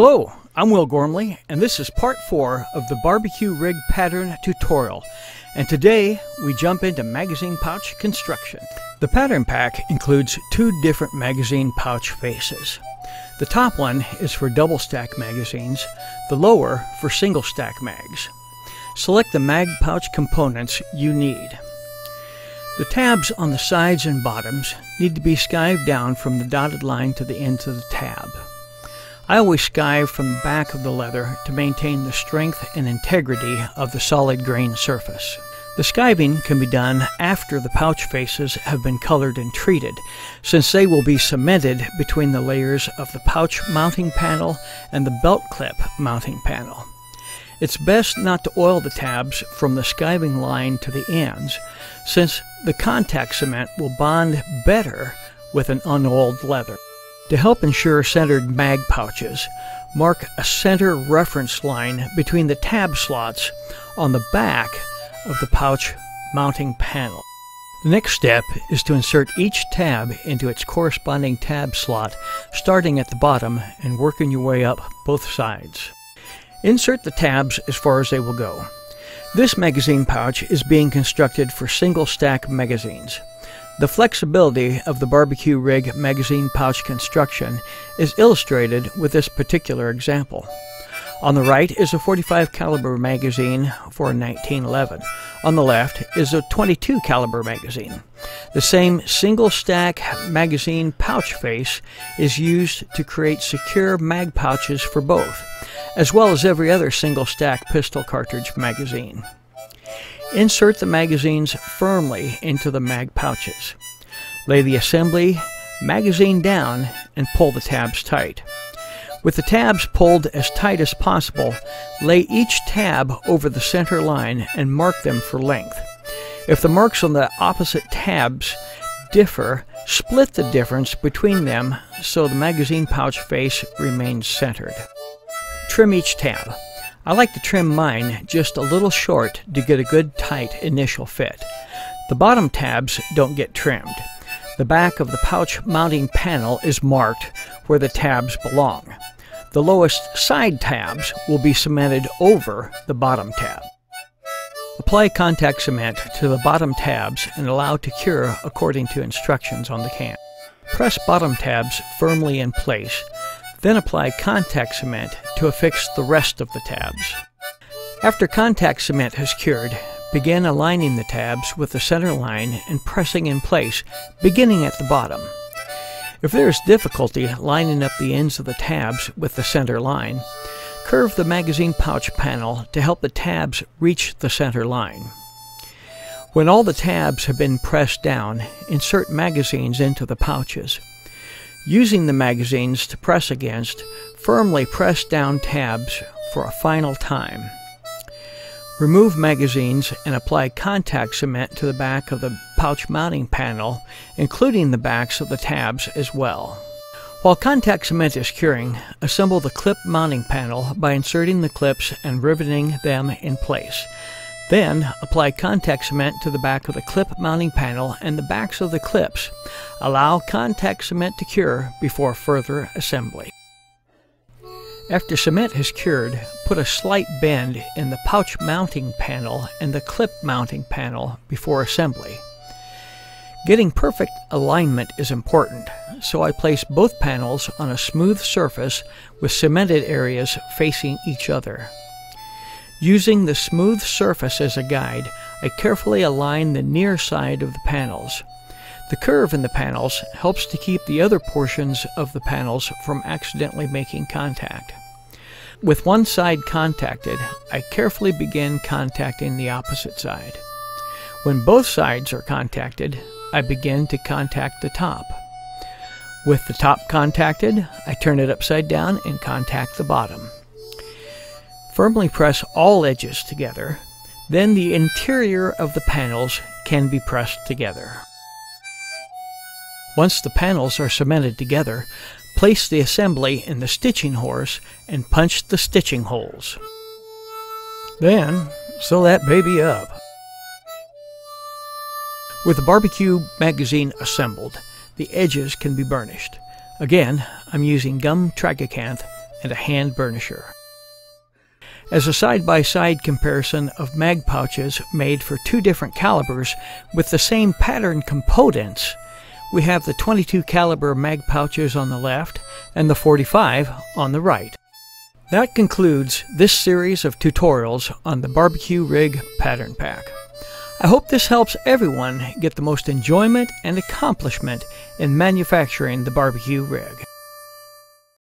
Hello, I'm Will Ghormley, and this is part four of the barbecue rig pattern tutorial. And today we jump into magazine pouch construction. The pattern pack includes two different magazine pouch faces. The top one is for double stack magazines, the lower for single stack mags. Select the mag pouch components you need. The tabs on the sides and bottoms need to be skived down from the dotted line to the ends of the tab. I always skive from the back of the leather to maintain the strength and integrity of the solid grain surface. The skiving can be done after the pouch faces have been colored and treated, since they will be cemented between the layers of the pouch mounting panel and the belt clip mounting panel. It's best not to oil the tabs from the skiving line to the ends, since the contact cement will bond better with an unoiled leather. To help ensure centered mag pouches, mark a center reference line between the tab slots on the back of the pouch mounting panel. The next step is to insert each tab into its corresponding tab slot, starting at the bottom and working your way up both sides. Insert the tabs as far as they will go. This magazine pouch is being constructed for single stack magazines. The flexibility of the barbecue rig magazine pouch construction is illustrated with this particular example. On the right is a 45 caliber magazine for 1911. On the left is a 22 caliber magazine. The same single stack magazine pouch face is used to create secure mag pouches for both, as well as every other single stack pistol cartridge magazine. Insert the magazines firmly into the mag pouches. Lay the assembly magazine down and pull the tabs tight. With the tabs pulled as tight as possible, lay each tab over the center line and mark them for length. If the marks on the opposite tabs differ, split the difference between them so the magazine pouch face remains centered. Trim each tab. I like to trim mine just a little short to get a good tight initial fit. The bottom tabs don't get trimmed. The back of the pouch mounting panel is marked where the tabs belong. The lowest side tabs will be cemented over the bottom tab. Apply contact cement to the bottom tabs and allow to cure according to instructions on the can. Press bottom tabs firmly in place then apply contact cement to affix the rest of the tabs. After contact cement has cured, begin aligning the tabs with the center line and pressing in place, beginning at the bottom. If there is difficulty lining up the ends of the tabs with the center line, curve the magazine pouch panel to help the tabs reach the center line. When all the tabs have been pressed down, insert magazines into the pouches. Using the magazines to press against, firmly press down tabs for a final time. Remove magazines and apply contact cement to the back of the pouch mounting panel, including the backs of the tabs as well. While contact cement is curing, assemble the clip mounting panel by inserting the clips and riveting them in place. Then, apply contact cement to the back of the clip mounting panel and the backs of the clips. Allow contact cement to cure before further assembly. After cement has cured, put a slight bend in the pouch mounting panel and the clip mounting panel before assembly. Getting perfect alignment is important, so I place both panels on a smooth surface with cemented areas facing each other. Using the smooth surface as a guide, I carefully align the near side of the panels. The curve in the panels helps to keep the other portions of the panels from accidentally making contact. With one side contacted, I carefully begin contacting the opposite side. When both sides are contacted, I begin to contact the top. With the top contacted, I turn it upside down and contact the bottom. Firmly press all edges together, then the interior of the panels can be pressed together. Once the panels are cemented together, place the assembly in the stitching horse and punch the stitching holes. Then, sew that baby up. With the barbecue magazine assembled, the edges can be burnished. Again, I'm using gum tragacanth and a hand burnisher. As a side-by-side comparison of mag pouches made for two different calibers with the same pattern components, we have the 22 caliber mag pouches on the left and the 45 on the right. That concludes this series of tutorials on the barbecue rig pattern pack. I hope this helps everyone get the most enjoyment and accomplishment in manufacturing the barbecue rig.